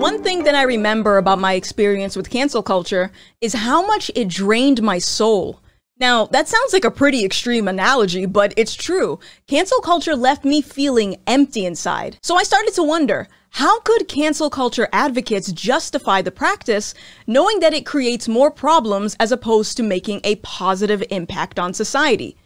one thing that I remember about my experience with cancel culture is how much it drained my soul. Now, that sounds like a pretty extreme analogy, but it's true. Cancel culture left me feeling empty inside. So I started to wonder, how could cancel culture advocates justify the practice, knowing that it creates more problems as opposed to making a positive impact on society?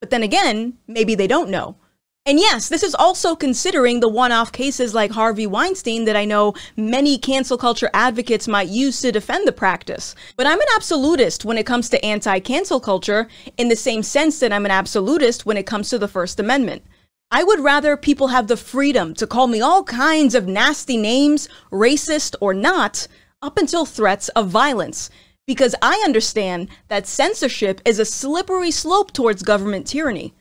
But then again, maybe they don't know. And yes, this is also considering the one off cases like Harvey Weinstein that I know many cancel culture advocates might use to defend the practice. But I'm an absolutist when it comes to anti cancel culture, in the same sense that I'm an absolutist when it comes to the First Amendment. I would rather people have the freedom to call me all kinds of nasty names, racist or not, up until threats of violence. Because I understand that censorship is a slippery slope towards government tyranny.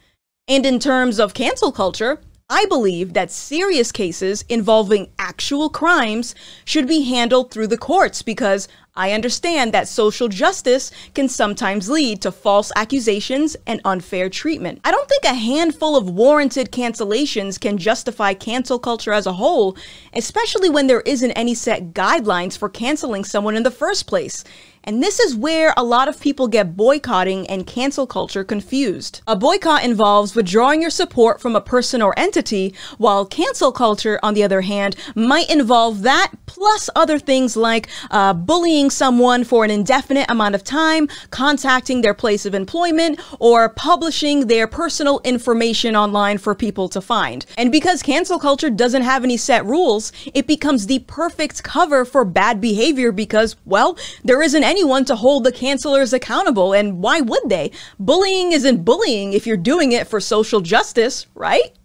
And in terms of cancel culture, I believe that serious cases involving actual crimes should be handled through the courts because I understand that social justice can sometimes lead to false accusations and unfair treatment. I don't think a handful of warranted cancellations can justify cancel culture as a whole, especially when there isn't any set guidelines for canceling someone in the first place. And this is where a lot of people get boycotting and cancel culture confused. A boycott involves withdrawing your support from a person or entity, while cancel culture, on the other hand, might involve that plus other things like uh, bullying someone for an indefinite amount of time, contacting their place of employment, or publishing their personal information online for people to find. And because cancel culture doesn't have any set rules, it becomes the perfect cover for bad behavior because, well, there isn't anyone to hold the cancelers accountable, and why would they? Bullying isn't bullying if you're doing it for social justice, right?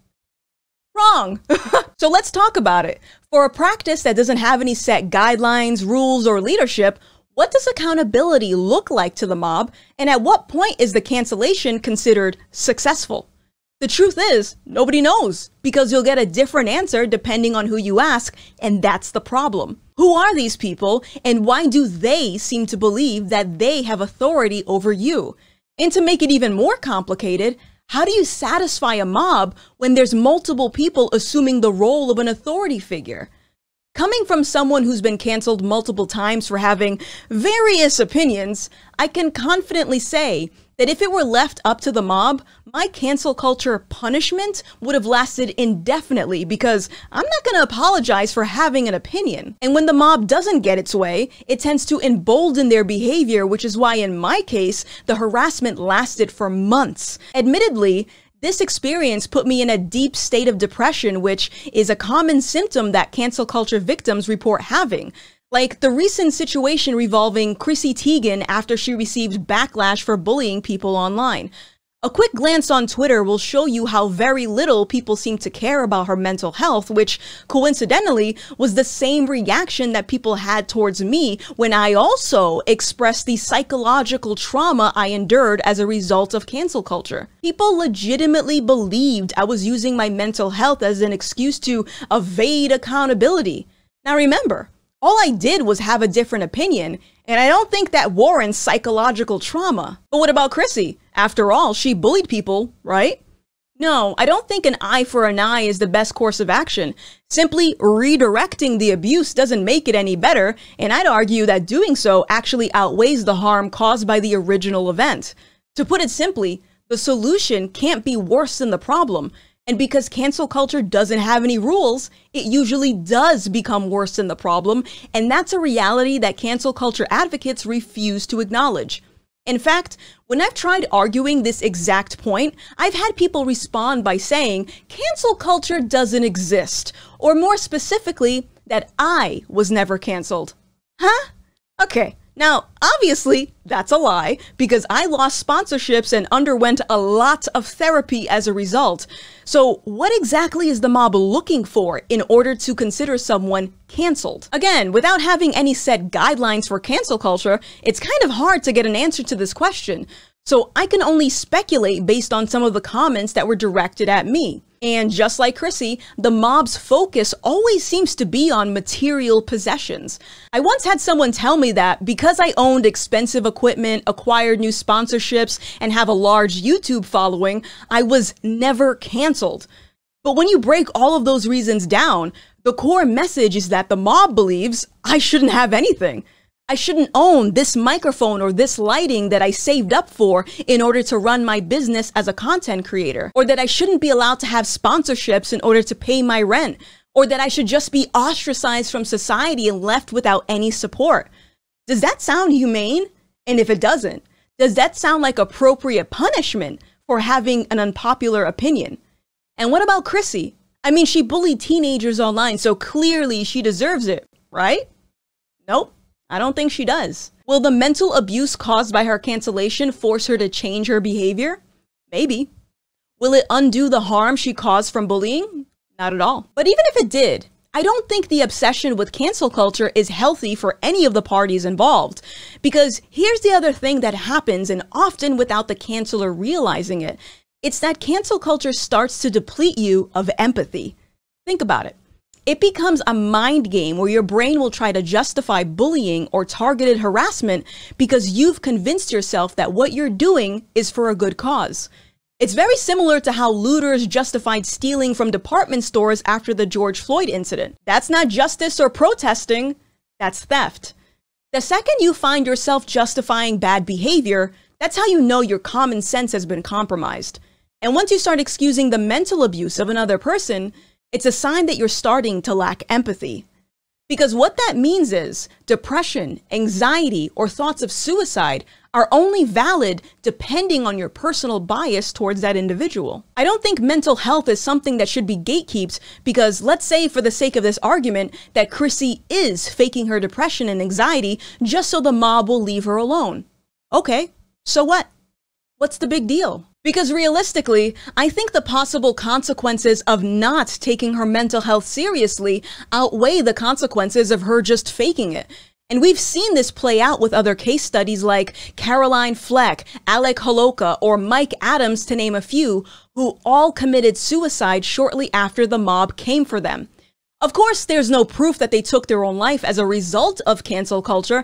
Wrong. so let's talk about it. For a practice that doesn't have any set guidelines, rules, or leadership, what does accountability look like to the mob, and at what point is the cancellation considered successful? The truth is, nobody knows, because you'll get a different answer depending on who you ask, and that's the problem. Who are these people, and why do they seem to believe that they have authority over you? And to make it even more complicated, how do you satisfy a mob when there's multiple people assuming the role of an authority figure? Coming from someone who's been canceled multiple times for having various opinions, I can confidently say that if it were left up to the mob, my cancel culture punishment would have lasted indefinitely because I'm not going to apologize for having an opinion. And when the mob doesn't get its way, it tends to embolden their behavior, which is why in my case, the harassment lasted for months. Admittedly, this experience put me in a deep state of depression, which is a common symptom that cancel culture victims report having. Like the recent situation revolving Chrissy Teigen after she received backlash for bullying people online. A quick glance on Twitter will show you how very little people seem to care about her mental health, which coincidentally was the same reaction that people had towards me when I also expressed the psychological trauma I endured as a result of cancel culture. People legitimately believed I was using my mental health as an excuse to evade accountability. Now remember, all I did was have a different opinion, and I don't think that warrants psychological trauma. But what about Chrissy? After all, she bullied people, right? No, I don't think an eye for an eye is the best course of action. Simply redirecting the abuse doesn't make it any better, and I'd argue that doing so actually outweighs the harm caused by the original event. To put it simply, the solution can't be worse than the problem, and because cancel culture doesn't have any rules, it usually does become worse than the problem. And that's a reality that cancel culture advocates refuse to acknowledge. In fact, when I've tried arguing this exact point, I've had people respond by saying cancel culture doesn't exist, or more specifically, that I was never canceled. Huh? Okay, now, obviously, that's a lie because I lost sponsorships and underwent a lot of therapy as a result. So, what exactly is the mob looking for in order to consider someone canceled? Again, without having any set guidelines for cancel culture, it's kind of hard to get an answer to this question. So, I can only speculate based on some of the comments that were directed at me. And just like Chrissy, the mob's focus always seems to be on material possessions. I once had someone tell me that because I owned expensive equipment, acquired new sponsorships, and have a large YouTube following, I was never canceled. But when you break all of those reasons down, the core message is that the mob believes I shouldn't have anything. I shouldn't own this microphone or this lighting that I saved up for in order to run my business as a content creator, or that I shouldn't be allowed to have sponsorships in order to pay my rent, or that I should just be ostracized from society and left without any support. Does that sound humane? And if it doesn't, does that sound like appropriate punishment for having an unpopular opinion? And what about Chrissy? I mean, she bullied teenagers online, so clearly she deserves it, right? Nope, I don't think she does. Will the mental abuse caused by her cancellation force her to change her behavior? Maybe. Will it undo the harm she caused from bullying? Not at all. But even if it did, I don't think the obsession with cancel culture is healthy for any of the parties involved. Because here's the other thing that happens, and often without the canceler realizing it it's that cancel culture starts to deplete you of empathy. Think about it. It becomes a mind game where your brain will try to justify bullying or targeted harassment because you've convinced yourself that what you're doing is for a good cause. It's very similar to how looters justified stealing from department stores after the George Floyd incident. That's not justice or protesting, that's theft. The second you find yourself justifying bad behavior, that's how you know your common sense has been compromised. And once you start excusing the mental abuse of another person, it's a sign that you're starting to lack empathy. Because what that means is depression, anxiety, or thoughts of suicide are only valid depending on your personal bias towards that individual. I don't think mental health is something that should be gatekept because let's say for the sake of this argument that Chrissy is faking her depression and anxiety just so the mob will leave her alone. Okay, so what? What's the big deal? Because realistically, I think the possible consequences of not taking her mental health seriously outweigh the consequences of her just faking it. And we've seen this play out with other case studies like Caroline Flack, Alec Holowka, or Mike Adams, to name a few, who all committed suicide shortly after the mob came for them. Of course, there's no proof that they took their own life as a result of cancel culture,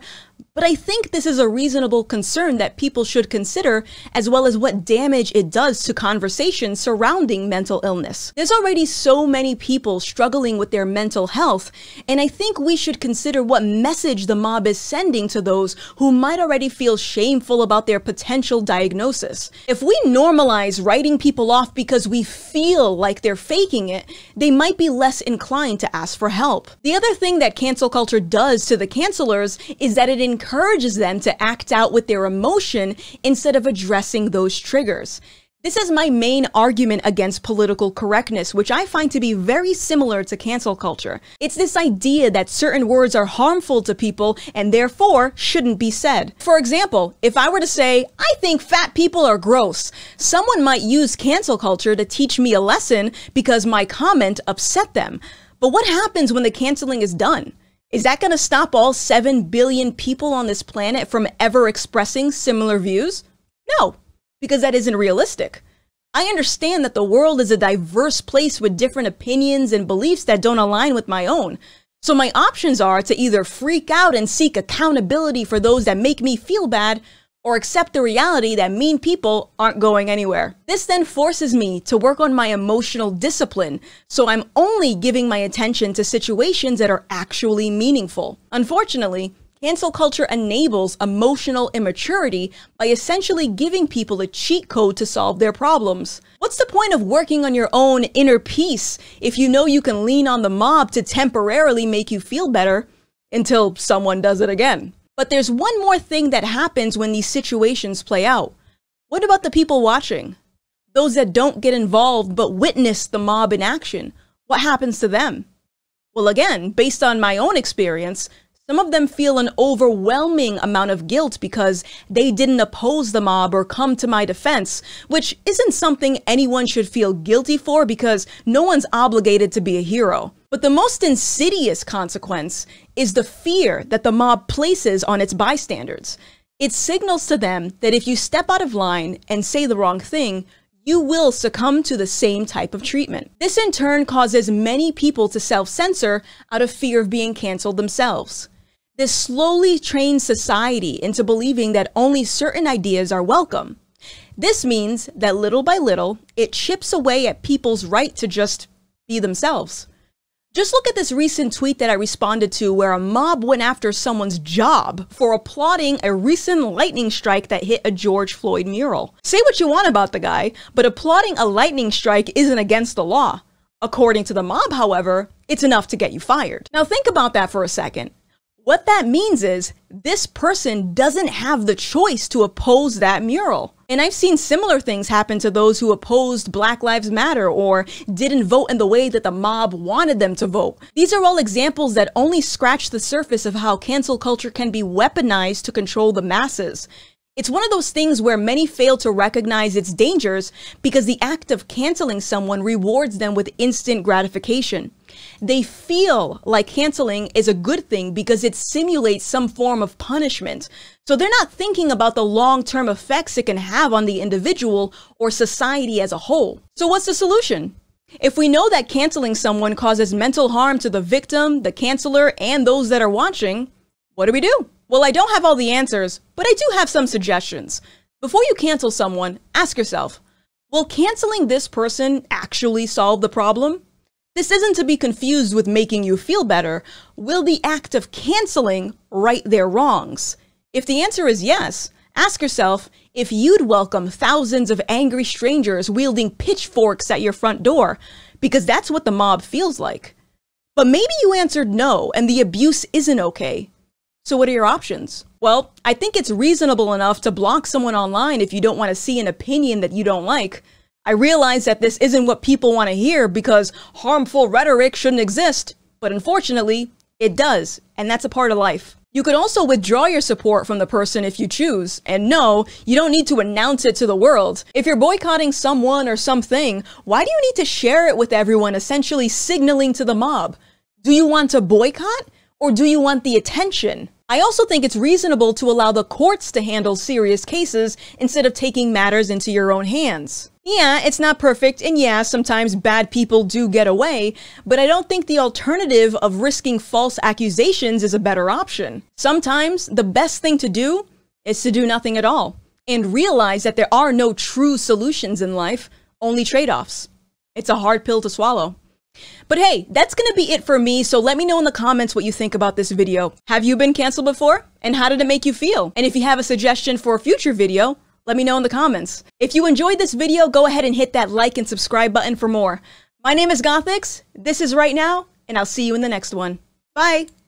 but I think this is a reasonable concern that people should consider, as well as what damage it does to conversations surrounding mental illness. There's already so many people struggling with their mental health, and I think we should consider what message the mob is sending to those who might already feel shameful about their potential diagnosis. If we normalize writing people off because we feel like they're faking it, they might be less inclined to ask for help. The other thing that cancel culture does to the cancelers is that it encourages them to act out with their emotion instead of addressing those triggers. This is my main argument against political correctness, which I find to be very similar to cancel culture. It's this idea that certain words are harmful to people and therefore shouldn't be said. For example, if I were to say, I think fat people are gross, someone might use cancel culture to teach me a lesson because my comment upset them. But what happens when the canceling is done? Is that going to stop all 7 billion people on this planet from ever expressing similar views? No, because that isn't realistic. I understand that the world is a diverse place with different opinions and beliefs that don't align with my own. So my options are to either freak out and seek accountability for those that make me feel bad, or accept the reality that mean people aren't going anywhere. This then forces me to work on my emotional discipline, so I'm only giving my attention to situations that are actually meaningful. Unfortunately, cancel culture enables emotional immaturity by essentially giving people a cheat code to solve their problems. What's the point of working on your own inner peace if you know you can lean on the mob to temporarily make you feel better until someone does it again? But there's one more thing that happens when these situations play out. What about the people watching? Those that don't get involved but witness the mob in action. What happens to them? Well, again, based on my own experience, some of them feel an overwhelming amount of guilt because they didn't oppose the mob or come to my defense, which isn't something anyone should feel guilty for because no one's obligated to be a hero. But the most insidious consequence is the fear that the mob places on its bystanders. It signals to them that if you step out of line and say the wrong thing, you will succumb to the same type of treatment. This in turn causes many people to self censor out of fear of being canceled themselves. This slowly trains society into believing that only certain ideas are welcome. This means that little by little, it chips away at people's right to just be themselves. Just look at this recent tweet that I responded to where a mob went after someone's job for applauding a recent lightning strike that hit a George Floyd mural. Say what you want about the guy, but applauding a lightning strike isn't against the law. According to the mob, however, it's enough to get you fired. Now think about that for a second. What that means is this person doesn't have the choice to oppose that mural. And I've seen similar things happen to those who opposed Black Lives Matter or didn't vote in the way that the mob wanted them to vote. These are all examples that only scratch the surface of how cancel culture can be weaponized to control the masses. It's one of those things where many fail to recognize its dangers because the act of canceling someone rewards them with instant gratification. They feel like canceling is a good thing because it simulates some form of punishment. So they're not thinking about the long term effects it can have on the individual or society as a whole. So, what's the solution? If we know that canceling someone causes mental harm to the victim, the canceller, and those that are watching, what do we do? Well, I don't have all the answers, but I do have some suggestions. Before you cancel someone, ask yourself, will canceling this person actually solve the problem? This isn't to be confused with making you feel better. Will the act of canceling right their wrongs? If the answer is yes, ask yourself if you'd welcome thousands of angry strangers wielding pitchforks at your front door, because that's what the mob feels like. But maybe you answered no and the abuse isn't okay. So, what are your options? Well, I think it's reasonable enough to block someone online if you don't want to see an opinion that you don't like. I realize that this isn't what people want to hear because harmful rhetoric shouldn't exist, but unfortunately, it does, and that's a part of life. You could also withdraw your support from the person if you choose. And no, you don't need to announce it to the world. If you're boycotting someone or something, why do you need to share it with everyone, essentially signaling to the mob? Do you want to boycott? Or do you want the attention? I also think it's reasonable to allow the courts to handle serious cases instead of taking matters into your own hands. Yeah, it's not perfect, and yeah, sometimes bad people do get away, but I don't think the alternative of risking false accusations is a better option. Sometimes the best thing to do is to do nothing at all and realize that there are no true solutions in life, only trade offs. It's a hard pill to swallow. But hey, that's gonna be it for me, so let me know in the comments what you think about this video. Have you been canceled before? And how did it make you feel? And if you have a suggestion for a future video, let me know in the comments. If you enjoyed this video, go ahead and hit that like and subscribe button for more. My name is Gothix, this is Right Now, and I'll see you in the next one. Bye!